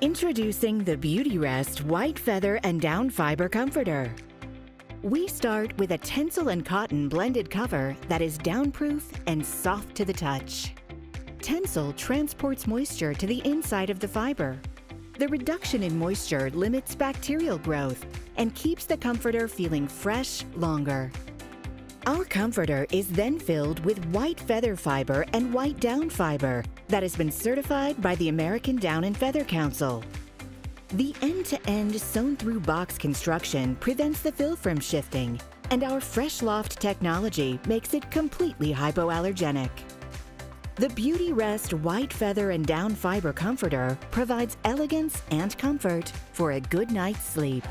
Introducing the Beautyrest White Feather and Down Fiber Comforter. We start with a Tencel and cotton blended cover that is downproof and soft to the touch. Tencel transports moisture to the inside of the fiber. The reduction in moisture limits bacterial growth and keeps the comforter feeling fresh longer. Our comforter is then filled with white feather fiber and white down fiber that has been certified by the American Down and Feather Council. The end-to-end sewn-through box construction prevents the fill from shifting, and our Fresh Loft technology makes it completely hypoallergenic. The Beautyrest White Feather and Down Fiber Comforter provides elegance and comfort for a good night's sleep.